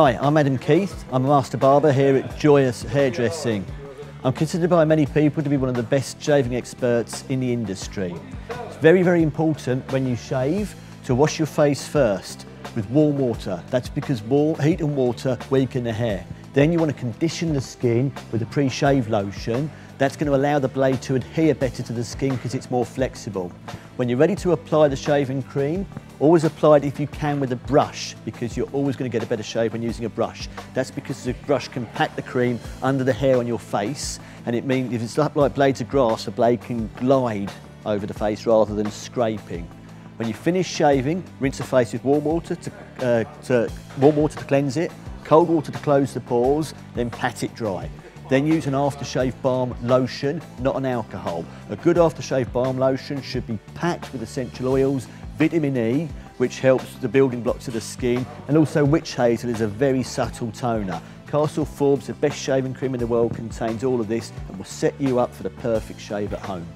Hi, I'm Adam Keith. I'm a master barber here at Gioia Hairdressing. I'm considered by many people to be one of the best shaving experts in the industry. It's very, very important when you shave to wash your face first with warm water. That's because warm, heat and water weaken the hair. Then you want to condition the skin with a pre-shave lotion. That's going to allow the blade to adhere better to the skin because it's more flexible. When you're ready to apply the shaving cream, always apply it if you can with a brush because you're always going to get a better shave when using a brush. That's because the brush can pack the cream under the hair on your face and it means if it's like blades of grass, the blade can glide over the face rather than scraping. When you finish shaving, rinse the face with warm water to, uh, to, warm water to cleanse it, cold water to close the pores, then pat it dry. Then use an aftershave balm lotion, not an alcohol. A good aftershave balm lotion should be packed with essential oils, vitamin E, which helps the building blocks of the skin, and also witch hazel is a very subtle toner. Castle Forbes, the best shaving cream in the world, contains all of this and will set you up for the perfect shave at home.